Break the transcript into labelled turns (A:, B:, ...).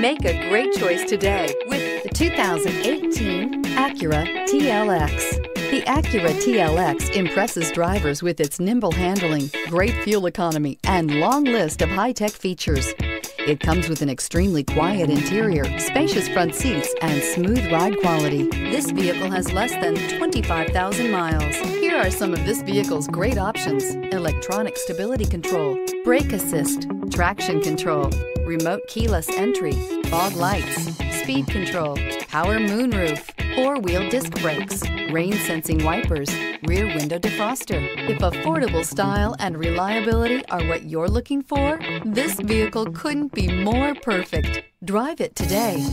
A: Make a great choice today with the 2018 Acura TLX. The Acura TLX impresses drivers with its nimble handling, great fuel economy, and long list of high-tech features. It comes with an extremely quiet interior, spacious front seats, and smooth ride quality. This vehicle has less than 25,000 miles. Here are some of this vehicle's great options. Electronic stability control, brake assist, traction control, remote keyless entry, fog lights, speed control, power moonroof, four-wheel disc brakes, rain-sensing wipers, rear window defroster. If affordable style and reliability are what you're looking for, this vehicle couldn't be more perfect. Drive it today.